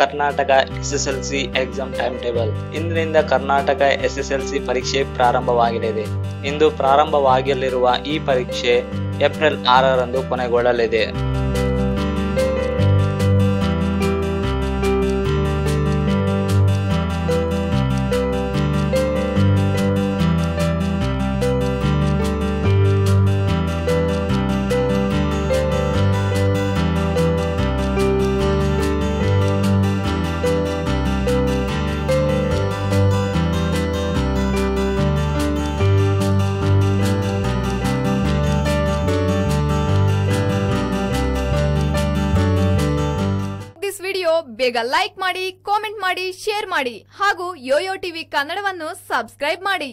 Karnataka S S L C exam time table ಇಂದಿನಿಂದ Karnataka S S L C ಪರೀಕ್ಷೆ ಪ್ರಾರಂಭವಾಗಲಿದೆ. ಇಂದು ಪ್ರಾರಂಭವಾಗಲಿರುವ ಈ ಪರೀಕ್ಷೆ ಏಪ್ರಿಲ್ ಆರರಂದು ಕೊನೆಗೊಳ್ಳಲಿದೆ. ಬೇಗ ಲೈಕ್ ಮಾಡಿ ಕಾಮೆಂಟ್ ಮಾಡಿ ಶೇರ್ ಮಾಡಿ ಹಾಗೂ ಯೋಯೋ ಟಿವಿ ಕನ್ನಡವನ್ನು ಸಬ್ಸ್ಕ್ರೈಬ್ ಮಾಡಿ.